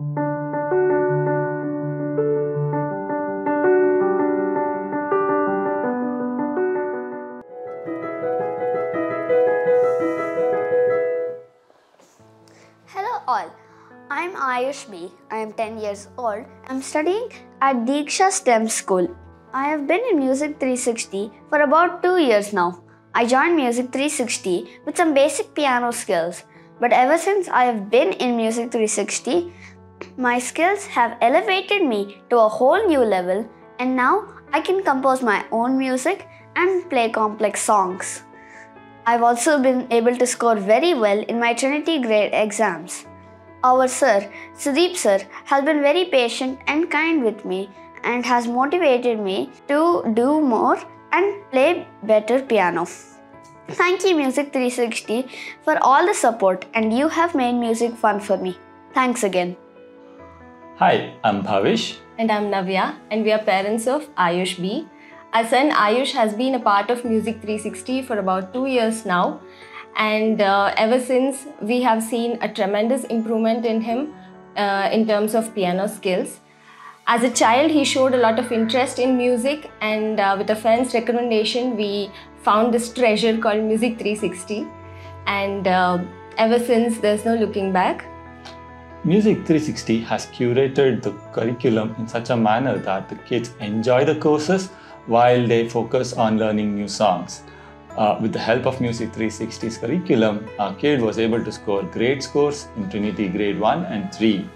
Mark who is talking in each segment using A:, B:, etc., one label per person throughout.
A: Hello all. I'm Aayush B. I am 10 years old. I'm studying at Diksha STEM School. I have been in Music 360 for about 2 years now. I joined Music 360 with some basic piano skills, but ever since I have been in Music 360, my skills have elevated me to a whole new level and now I can compose my own music and play complex songs. I've also been able to score very well in my Trinity grade exams. Our sir, Sudeep sir, has been very patient and kind with me and has motivated me to do more and play better piano. Thank you, Music 360, for all the support, and you have made music fun for me. Thanks again.
B: Hi, I'm Bhavish.
C: And I'm Navya, and we are parents of Aayush B. Our son Aayush has been a part of Music 360 for about two years now, and uh, ever since we have seen a tremendous improvement in him uh, in terms of piano skills. As a child, he showed a lot of interest in music, and uh, with a friend's recommendation, we found this treasure called Music 360. And uh, ever since, there's no looking back.
B: Music 360 has curated the curriculum in such a manner that the kids enjoy the courses while they focus on learning new songs. Uh, with the help of Music 360's curriculum, our kid was able to score great scores in Trinity Grade 1 and 3.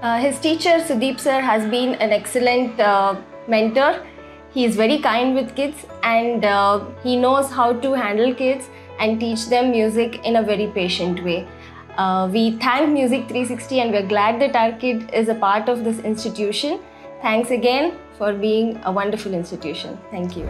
C: Uh, his teacher Sudeep sir has been an excellent uh, mentor. He is very kind with kids and uh, he knows how to handle kids and teach them music in a very patient way. Uh, we thank Music 360 and we're glad that our kid is a part of this institution. Thanks again for being a wonderful institution. Thank you.